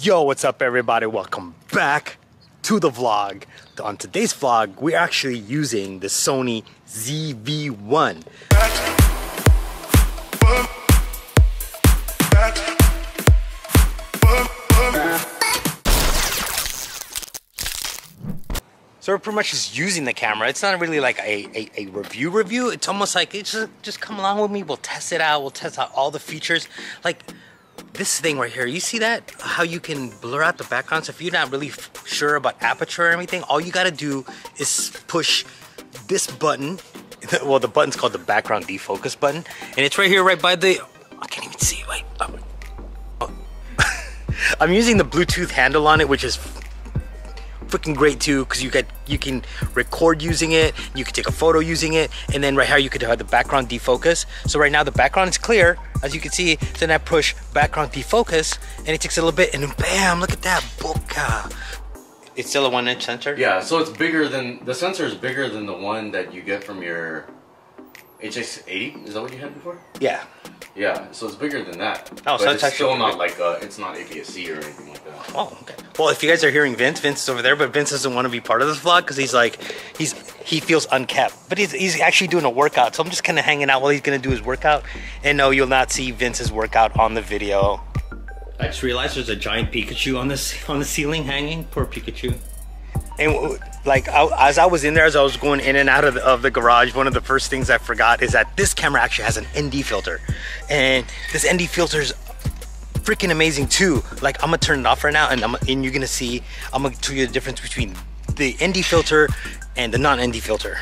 Yo, what's up everybody? Welcome back to the vlog. On today's vlog, we're actually using the Sony ZV-1. So we're pretty much just using the camera. It's not really like a, a, a, review review. It's almost like, it's just, just come along with me. We'll test it out. We'll test out all the features. Like this thing right here, you see that? How you can blur out the background. So if you're not really sure about aperture or anything, all you gotta do is push this button. Well, the button's called the background defocus button. And it's right here, right by the, I can't even see, wait. Oh. I'm using the Bluetooth handle on it, which is freaking great too because you get you can record using it you can take a photo using it and then right here you could have the background defocus. So right now the background is clear. As you can see then I push background defocus and it takes a little bit and then bam look at that bokeh it's still a one inch sensor? Yeah so it's bigger than the sensor is bigger than the one that you get from your HX80 is that what you had before yeah yeah, so it's bigger than that. Oh, but so it's, still not like a, it's not APS-C or anything like that. Oh, okay. Well, if you guys are hearing Vince, Vince is over there, but Vince doesn't want to be part of this vlog because he's like, he's he feels unkept, but he's he's actually doing a workout. So I'm just kind of hanging out while he's gonna do his workout. And no, you'll not see Vince's workout on the video. I just realized there's a giant Pikachu on this on the ceiling hanging. Poor Pikachu. And like I, as I was in there, as I was going in and out of the, of the garage, one of the first things I forgot is that this camera actually has an ND filter, and this ND filter is freaking amazing too. Like I'm gonna turn it off right now, and I'm and you're gonna see I'm gonna tell you the difference between the ND filter and the non-ND filter.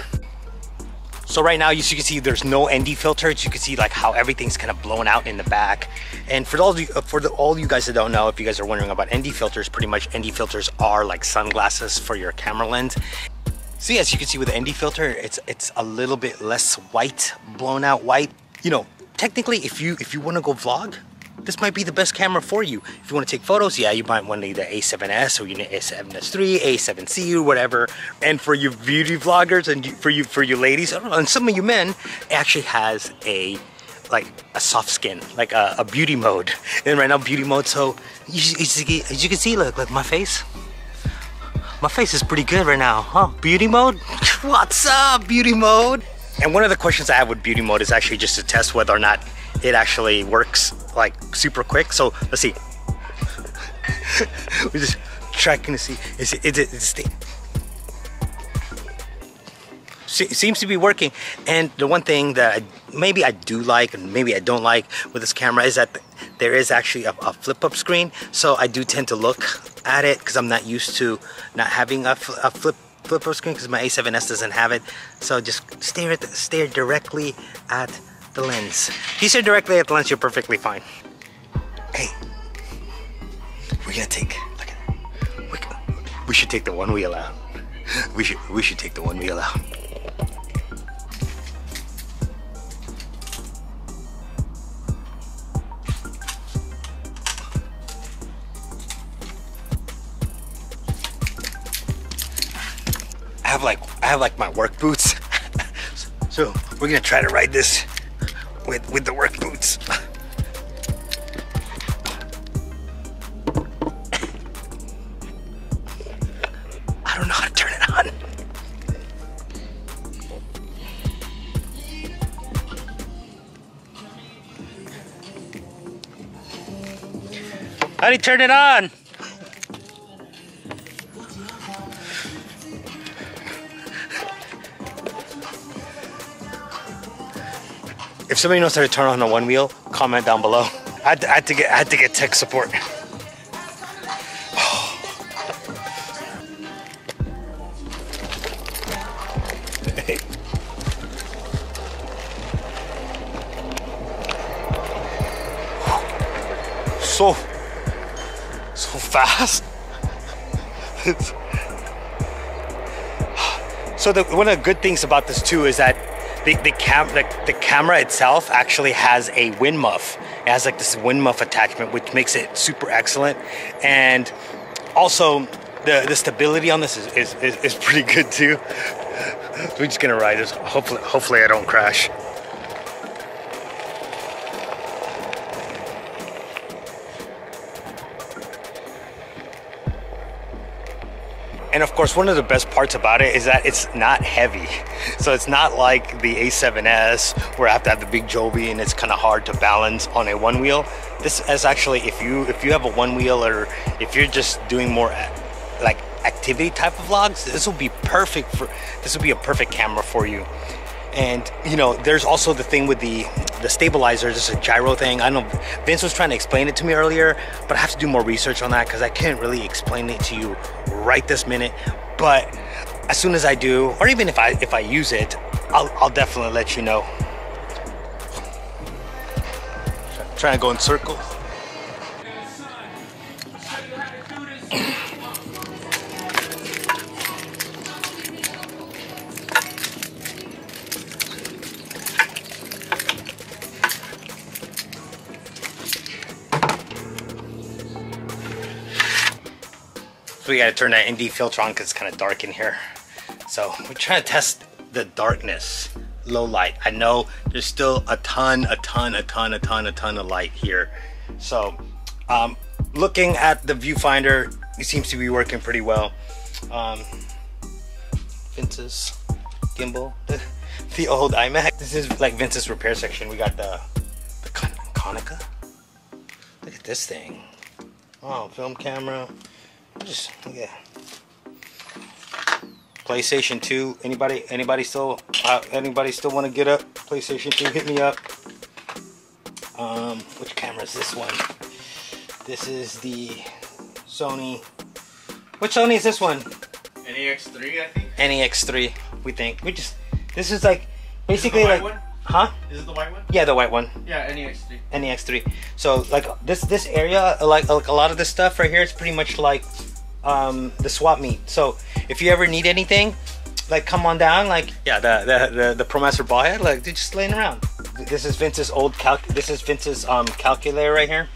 So right now, as you can see there's no ND filters. You can see like how everything's kind of blown out in the back. And for all you, uh, for the, all you guys that don't know, if you guys are wondering about ND filters, pretty much ND filters are like sunglasses for your camera lens. So as you can see with the ND filter, it's it's a little bit less white, blown out white. You know, technically, if you if you want to go vlog, this might be the best camera for you. If you want to take photos, yeah, you might want to need the A7S or you need A7S3, A7C or whatever. And for you beauty vloggers and for you for you ladies, and some of you men, actually has a like a soft skin, like a, a beauty mode. And right now, beauty mode. So you, you, as you can see, look, like my face. My face is pretty good right now, huh? Beauty mode? What's up, beauty mode? And one of the questions I have with beauty mode is actually just to test whether or not it actually works like super quick. So let's see. We're just checking to see is it is it, is it seems to be working and the one thing that I, maybe I do like and maybe I don't like with this camera is that there is actually a, a flip up screen so I do tend to look at it because I'm not used to not having a, a flip flip up screen because my A7S doesn't have it so just stare at the, stare directly at the lens. If you stare directly at the lens, you're perfectly fine. Hey, we're gonna take, look at, we, we should take the one wheel out. We should, we should take the one wheel out. I have like, I have like my work boots. so we're gonna try to ride this with, with the work boots. I don't know how to turn it on. How do you turn it on? Somebody knows how to turn on the one wheel, comment down below. I had to, I had to get I had to get tech support. so so fast. so the, one of the good things about this too is that the the, cam the, the camera itself actually has a wind muff. It has like this wind muff attachment, which makes it super excellent. And also, the the stability on this is is, is, is pretty good too. We're just gonna ride this. Hopefully, hopefully I don't crash. And of course, one of the best parts about it is that it's not heavy. So it's not like the A7S where I have to have the big Joby and it's kind of hard to balance on a one wheel. This is actually, if you if you have a one wheel or if you're just doing more like activity type of vlogs, this will be perfect for, this will be a perfect camera for you. And you know, there's also the thing with the the stabilizer, just a gyro thing. I know Vince was trying to explain it to me earlier, but I have to do more research on that because I can't really explain it to you right this minute. But as soon as I do, or even if I if I use it, I'll, I'll definitely let you know. Trying to go in circles. We gotta turn that ND filter on because it's kind of dark in here. So we're trying to test the darkness, low light. I know there's still a ton, a ton, a ton, a ton, a ton of light here. So um, looking at the viewfinder, it seems to be working pretty well. Um, Vince's gimbal, the, the old iMac. This is like Vince's repair section. We got the, the Konica. Look at this thing. Oh, film camera. Just yeah. PlayStation 2. Anybody anybody still uh, anybody still want to get up? PlayStation 2, hit me up. Um, which camera is this one? This is the Sony. Which Sony is this one? NEX3, I think. NEX3. We think. We just. This is like basically like. One? Huh? Is it the white one? Yeah, the white one. Yeah, NEX3. NEX3. So like this this area, like, like a lot of this stuff right here, it's pretty much like um, the swap meet. So if you ever need anything, like come on down. Like yeah, the the the, the ProMaster ball head, like they're just laying around. This is Vince's old calc. This is Vince's um, calculator right here.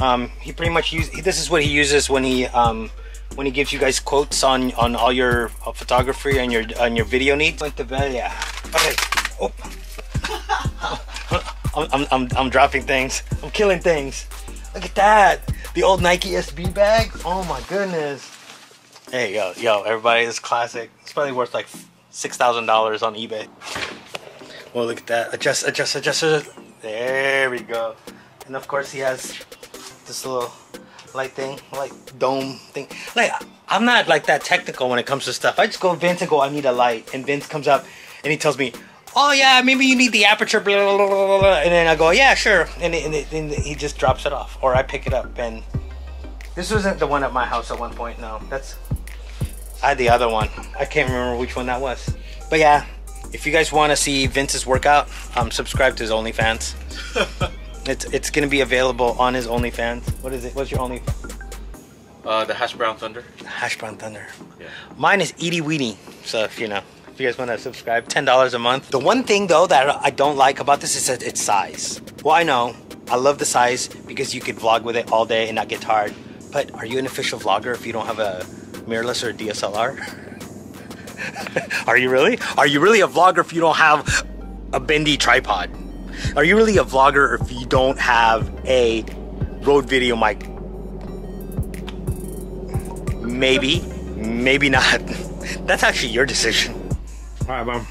Um, he pretty much use. This is what he uses when he um, when he gives you guys quotes on on all your uh, photography and your on your video needs. Went to. Okay. Oh. I'm, I'm, I'm, I'm dropping things. I'm killing things. Look at that. The old Nike SB bag. Oh my goodness. Hey, yo, yo, everybody, this classic. It's probably worth like $6,000 on eBay. Well, look at that. Adjust, adjust, adjust. There we go. And of course, he has this little light thing, like dome thing. Like, I'm not like that technical when it comes to stuff. I just go Vince and go, I need a light. And Vince comes up and he tells me, oh yeah, maybe you need the aperture, blah, blah, blah, blah. and then I go, yeah, sure, and, it, and, it, and, he just drops it off, or I pick it up, and this wasn't the one at my house at one point, no, that's, I had the other one, I can't remember which one that was, but yeah, if you guys want to see Vince's workout, um, subscribe to his OnlyFans, it's, it's going to be available on his OnlyFans, what is it, what's your Only? Uh, the Hash Brown Thunder. Hash Brown Thunder. Yeah. Mine is Edie Weenie, so if you know if you guys want to subscribe $10 a month. The one thing though that i don't like about this is that its size. Well i know. I love the size because you could vlog with it all day and not get tired. But are you an official vlogger if you don't have a mirrorless or a dslr are you really? Are you really a vlogger if you don't have a bendy tripod? Are you really a vlogger if you don't have a Rode video mic? Maybe. Maybe not. That's actually your decision all right, bro. All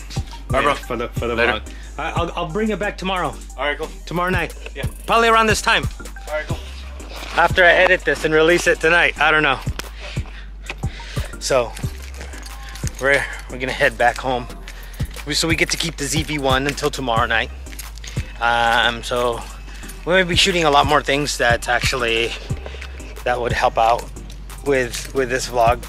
right, bro. For the for the Later. vlog. I- I'll I'll bring it back tomorrow. All right, cool. Tomorrow night. Yeah. Probably around this time. All right, cool. After I edit this and release it tonight. I don't know. So we're we're gonna head back home. We- So we get to keep the ZV-1 until tomorrow night. Um, so we're gonna be shooting a lot more things that actually that would help out with with this vlog.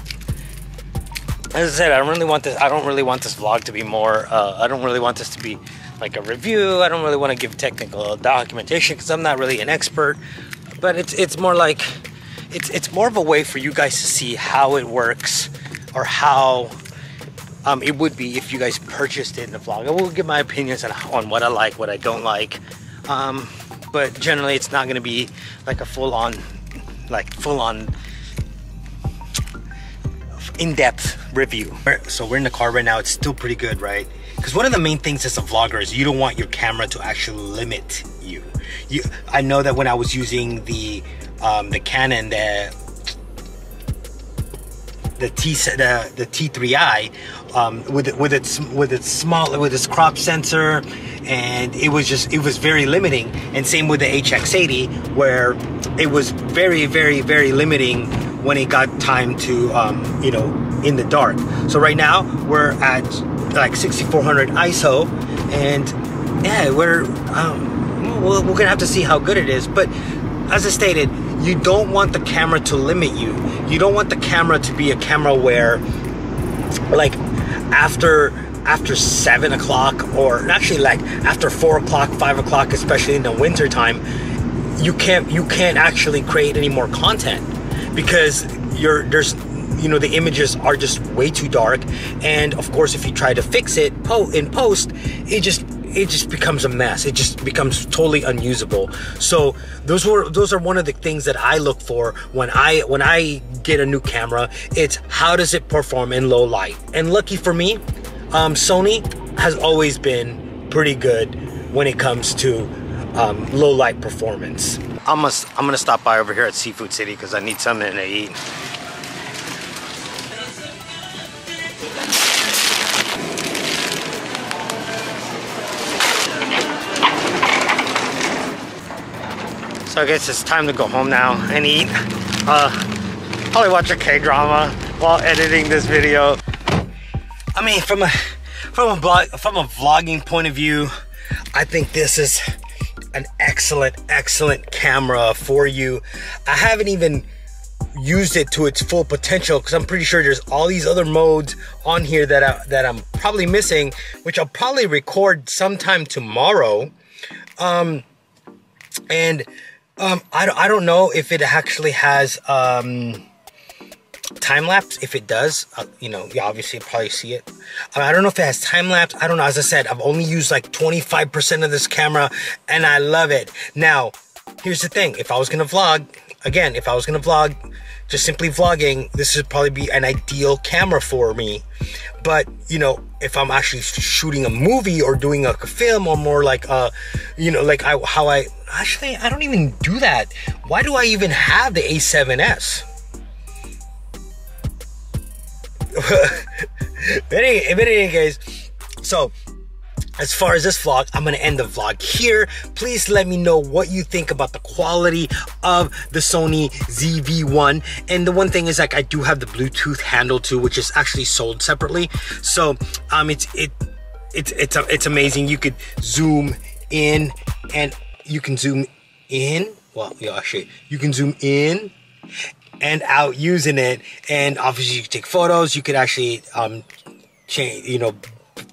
As I said, I don't really want this. I don't really want this vlog to be more. Uh, I don't really want this to be like a review. I don't really want to give technical documentation because I'm not really an expert. But it's it's more like it's it's more of a way for you guys to see how it works or how um, it would be if you guys purchased it in the vlog. I will give my opinions on, on what I like, what I don't like. Um, but generally, it's not going to be like a full on, like full on in-depth review. So we're in the car right now. It's still pretty good, right? Because one of the main things as a vlogger is you don't want your camera to actually limit you. You, I know that when I was using the um, the Canon, the the T the the T3i um, with with its with its small with its crop sensor, and it was just it was very limiting. And same with the HX80, where it was very very very limiting when it got time to um, you know in the dark. So right now we're at like 6400 ISO, and yeah, we're um, we're, gonna have to see how good it is. But as I stated, you don't want the camera to limit you. You don't want the camera to be a camera where, like, after after seven o'clock or actually like after four o'clock, five o'clock, especially in the winter time, you can't you can't actually create any more content because you're there's you know the images are just way too dark. And of course if you try to fix it po- in post it just it just becomes a mess. It just becomes totally unusable. So those were those are one of the things that i look for when i when i get a new camera. It's how does it perform in low light? And lucky for me um, sony has always been pretty good when it comes to um, low light performance i'm gonna i'm gonna stop by over here at seafood city because i need something to eat So I guess it's time to go home now and eat. Uh, probably watch a K-drama while editing this video. I mean, from a from a from a vlogging point of view, I think this is an excellent, excellent camera for you. I haven't even used it to its full potential because I'm pretty sure there's all these other modes on here that I, that I'm probably missing, which I'll probably record sometime tomorrow. Um, and um, I, I don't know if it actually has um, time lapse. If it does, uh, you know, you obviously probably see it. I, mean, I don't know if it has time lapse. I don't know. As I said, I've only used like 25% of this camera and I love it. Now, here's the thing. If I was going to vlog, again, if I was going to vlog, just simply vlogging, this would probably be an ideal camera for me. But, you know, if I'm actually shooting a movie or doing a film or more like, uh, you know, like I, how I, actually, I don't even do that. Why do I even have the A7S? But anyway, but anyway, guys, so as far as this vlog, I'm gonna end the vlog here. Please let me know what you think about the quality of the Sony ZV-1. And the one thing is like I do have the Bluetooth handle too, which is actually sold separately. So um, it's it it's it's it's amazing. You could zoom in and you can zoom in. Well, yeah, actually, you can zoom in and out using it. And obviously, you can take photos. You could actually um, change, you know,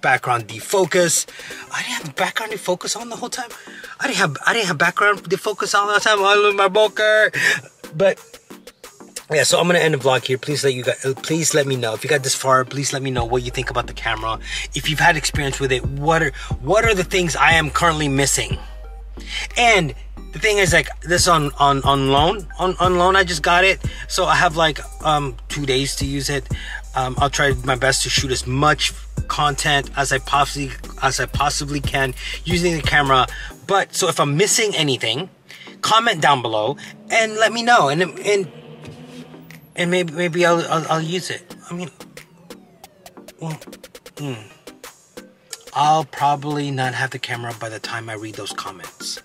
background defocus. I didn't have background defocus on the whole time. I didn't have I didn't have background defocus on the time. I love my bokeh. But yeah, so I'm gonna end the vlog here. Please let you guys, please let me know if you got this far. Please let me know what you think about the camera. If you've had experience with it, what are what are the things I am currently missing? And the thing is like this on on on loan on on loan I just got it. So I have like um two days to use it. Um, I'll try my best to shoot as much content as I possibly as I possibly can using the camera. But so if I'm missing anything comment down below and let me know. And and and maybe maybe I'll I'll, I'll use it. I mean well hmm. I'll probably not have the camera by the time I read those comments